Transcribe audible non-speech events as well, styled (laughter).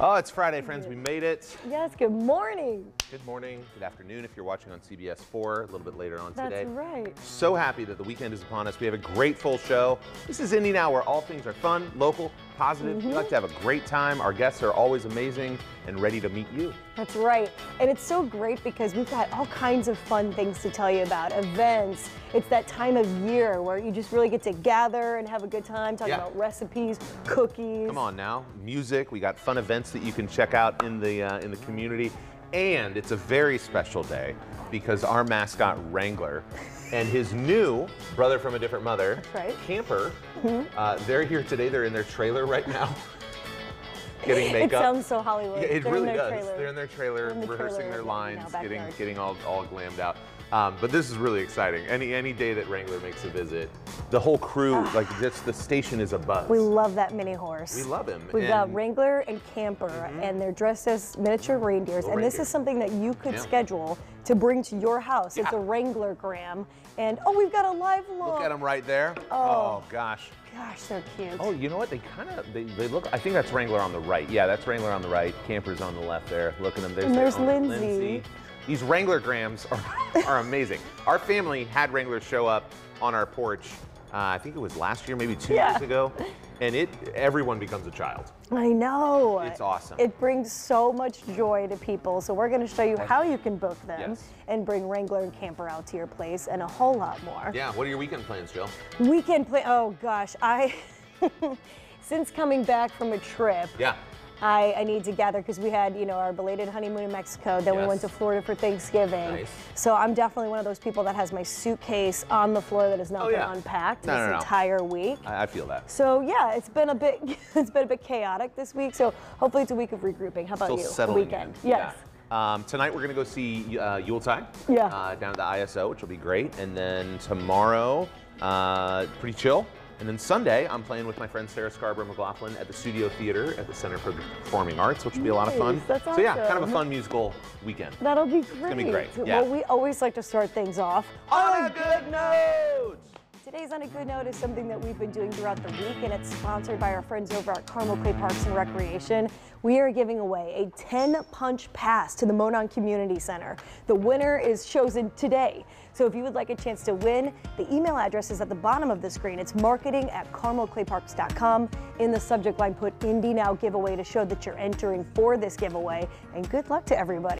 Oh, it's Friday, friends. We made it. Yes, good morning. Good morning, good afternoon if you're watching on CBS 4 a little bit later on That's today. right. So happy that the weekend is upon us. We have a great full show. This is Indy Now, where all things are fun, local, positive. We like to have a great time. Our guests are always amazing and ready to meet you. That's right. And it's so great because we've got all kinds of fun things to tell you about events. It's that time of year where you just really get to gather and have a good time, talking Yeah. about recipes, cookies. Come on now, music. We got fun events that you can check out in the uh, in the community, and it's a very special day because our mascot Wrangler and his new brother from a different mother, right. Mm-hmm. Camper, uh, they're here today. They're in their trailer right now, (laughs) getting makeup. It sounds so Hollywood. Yeah, it They're really in their does. Trailer. They're in their trailer, in the rehearsing trailer their lines, getting getting all, all glammed out. Um, but this is really exciting. Any any day that Wrangler makes a visit, the whole crew, like just the station is a buzz. Ah. We love that mini horse. We love him. We've got And- Mm-hmm. Wrangler and Camper, and they're dressed as miniature reindeers. Little and this is something that you could Yeah. schedule to bring to your house. It's Yeah. a Wrangler gram. And oh, we've got a live look. Look at them right there. Oh. gosh. Gosh, they're cute. Oh, you know what? They kind of they, they look. I think that's Wrangler on the right. Yeah, that's Wrangler on the right. Camper's on the left there. Look at them. There's, And there's owner, Lindsay. These Wrangler grams are, (laughs) are amazing. Our family had Wranglers show up on our porch. Uh, I think it was last year, maybe two Yeah. years ago, and it everyone becomes a child. I know. It's awesome. It brings so much joy to people. So we're going to show you how you can book them Yes. and bring Wrangler and Camper out to your place and a whole lot more. Yeah. What are your weekend plans, Jill? Weekend play. Oh gosh, I (laughs) since coming back from a trip. Yeah. I, I need to gather because we had, you know, our belated honeymoon in Mexico. Then we went to Florida for Thanksgiving. Nice. So I'm definitely one of those people that has my suitcase on the floor that has not Oh, been yeah. unpacked No, this no, no. entire week. I, I feel that. So yeah, it's been a bit (laughs) it's been a bit chaotic this week. So hopefully it's a week of regrouping. How about Still you? settling the weekend. in. Yes. Yeah. Um, tonight we're gonna go see uh, Yuletide. Yeah. Uh, down at the ISO, which will be great. And then tomorrow, uh, pretty chill. And then Sunday, I'm playing with my friend Sarah Scarborough McLaughlin at the Studio Theater at the Center for Performing Arts, which will be a lot of fun. Nice, So yeah, kind of a fun musical weekend. That'll be great. It's gonna be great, yeah. Well, we always like to start things off On a good note. Today's On a Good Note is something that we've been doing throughout the week, and it's sponsored by our friends over at Carmel Clay Parks and Recreation. We are giving away a 10 punch pass to the Monon Community Center. The winner is chosen today. So if you would like a chance to win, the email address is at the bottom of the screen. It's marketing at carmelclayparks.com. In the subject line, put Indy Now giveaway to show that you're entering for this giveaway. And good luck to everybody.